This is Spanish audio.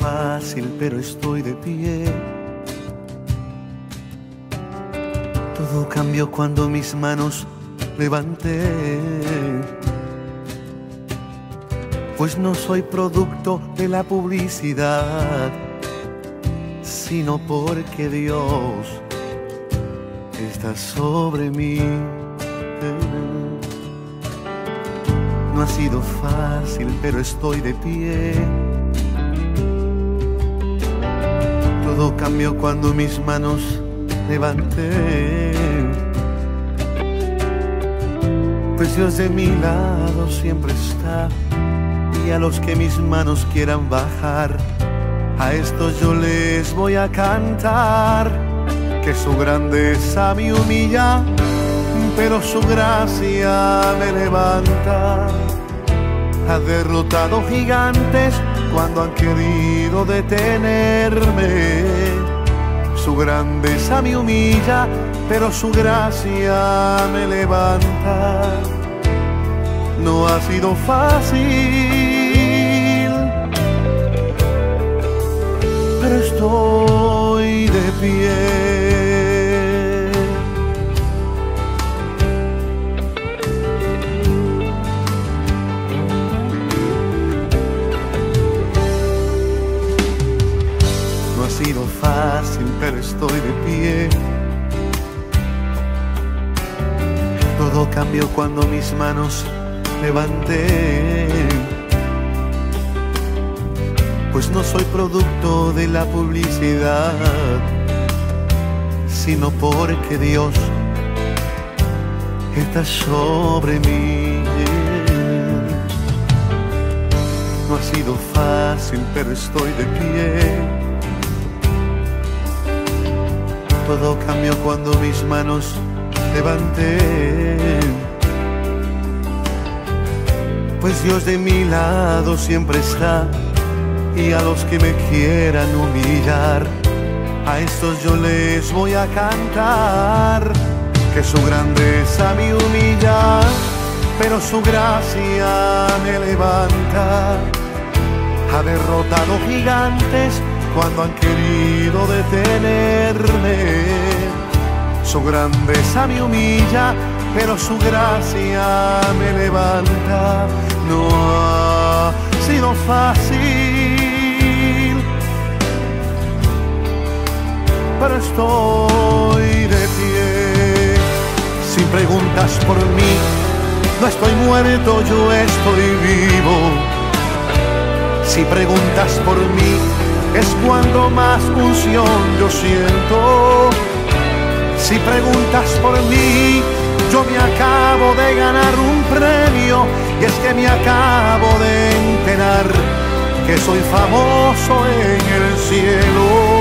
fácil, pero estoy de pie. Todo cambió cuando mis manos levanté. Pues no soy producto de la publicidad, sino porque Dios está sobre mí. No ha sido fácil, pero estoy de pie. Todo cambió cuando mis manos levanté. Pues Dios de mi lado siempre está. Y a los que mis manos quieran bajar, a estos yo les voy a cantar. Que su grandeza me humilla, pero su gracia me levanta. Ha derrotado gigantes cuando han querido detenerme. Su grandeza me humilla, pero su gracia me levanta. No ha sido fácil, pero estoy de pie. Sido fácil, pero estoy de pie. Todo cambió cuando mis manos levanté. Pues no soy producto de la publicidad, sino porque Dios está sobre mí. No ha sido fácil, pero estoy de pie. Todo cambió cuando mis manos levanté. Pues Dios de mi lado siempre está. Y a los que me quieran humillar, a estos yo les voy a cantar. Que su grandeza me humilla, pero su gracia me levanta. Ha derrotado gigantes cuando han querido detenerme. Su grandeza me humilla, pero su gracia me levanta. No ha sido fácil, pero estoy de pie. Si preguntas por mí, no estoy muerto, yo estoy vivo. Si preguntas por mí, es cuando más unción yo siento. Si preguntas por mí, yo me acabo de ganar un premio y es que me acabo de enterar que soy famoso en el cielo.